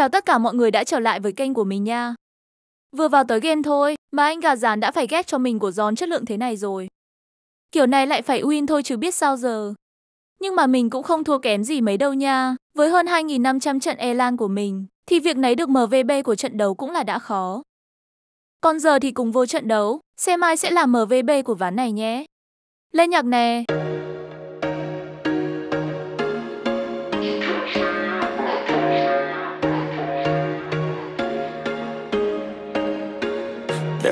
Chào tất cả mọi người đã trở lại với kênh của mình nha. Vừa vào tới game thôi, mà anh gà rán đã phải ghét cho mình của gión chất lượng thế này rồi. Kiểu này lại phải win thôi chứ biết sao giờ. Nhưng mà mình cũng không thua kém gì mấy đâu nha. Với hơn 2.500 trận Elan của mình, thì việc nấy được MVB của trận đấu cũng là đã khó. Còn giờ thì cùng vô trận đấu, xem ai sẽ là MVB của ván này nhé. Lên nhạc nè.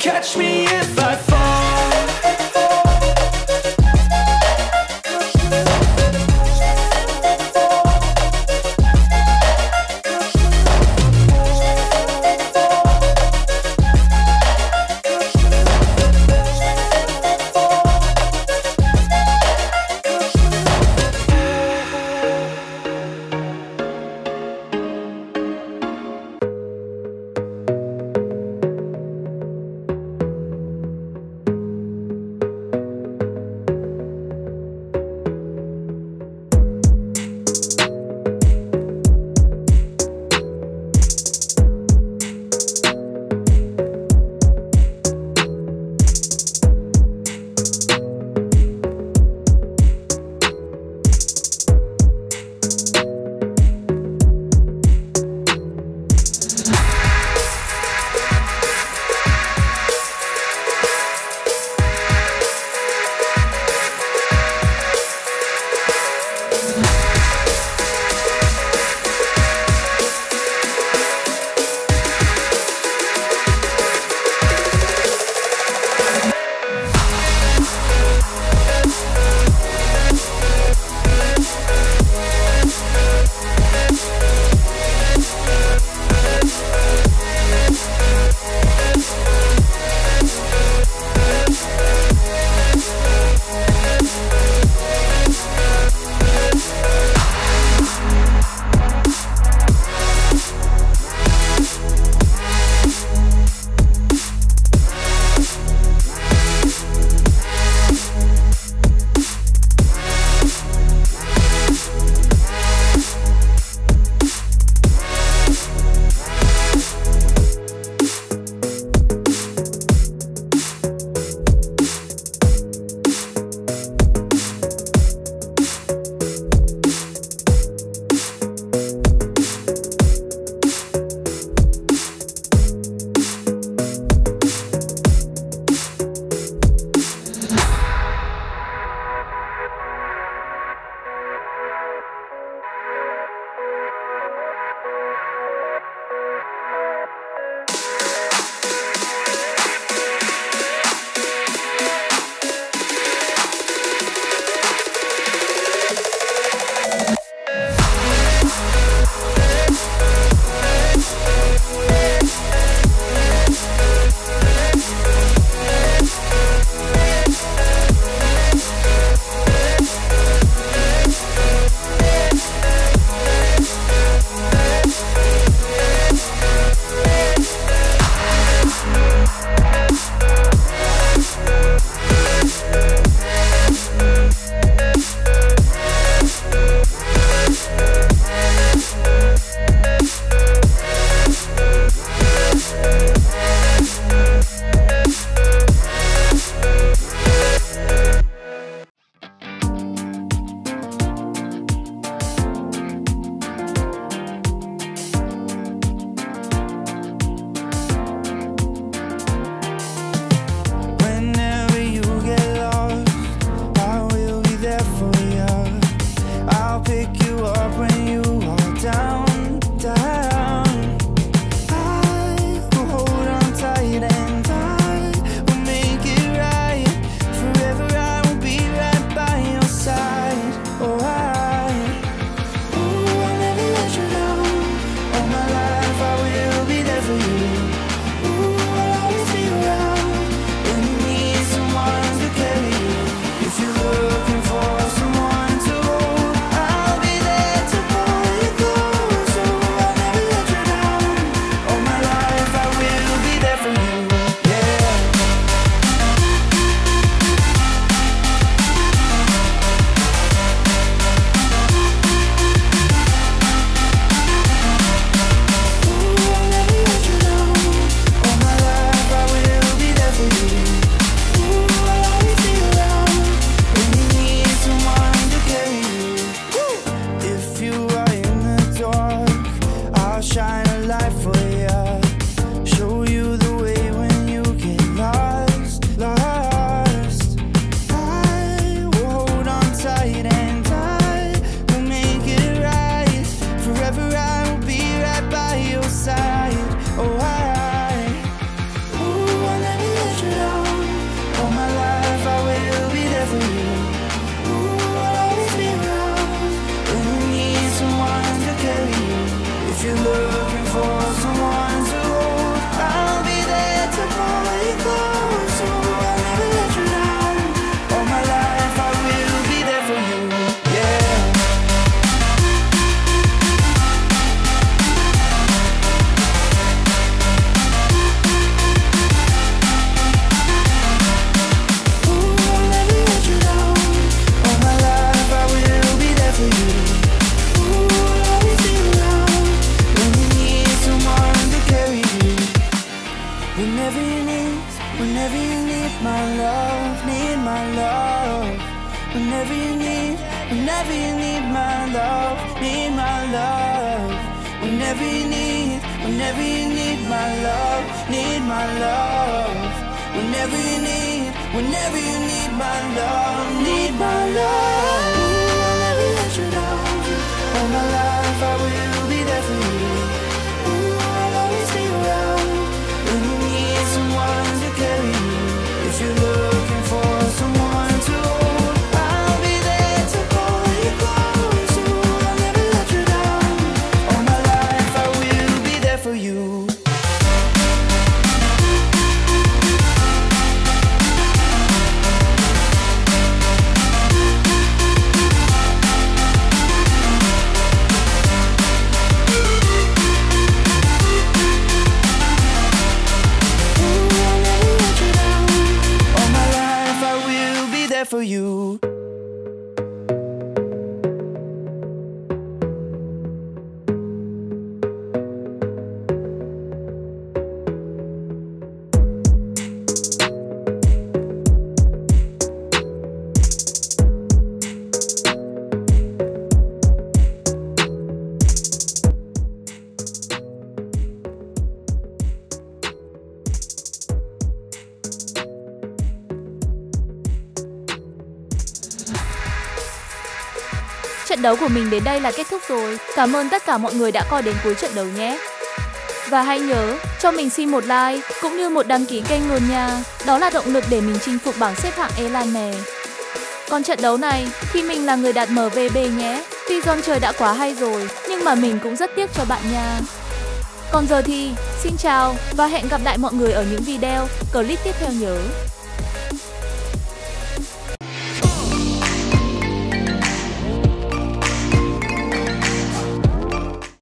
catch me if I fall my love. Whenever you need, whenever you need my love, need my love. Whenever you need, whenever you need my love, need my love. Whenever you need, whenever you need my love, need my love. I'll never let you down. All my life Trận đấu của mình đến đây là kết thúc rồi. Cảm ơn tất cả mọi người đã coi đến cuối trận đấu nhé. Và hãy nhớ, cho mình xin một like, cũng như một đăng ký kênh luôn nha. Đó là động lực để mình chinh phục bảng xếp hạng Elan nè. Còn trận đấu này, thì mình là người đạt MVB nhé. Tuy Giòn trời đã quá hay rồi, nhưng mà mình cũng rất tiếc cho bạn nha. Còn giờ thì, xin chào và hẹn gặp lại mọi người ở những video, clip tiếp theo nhớ.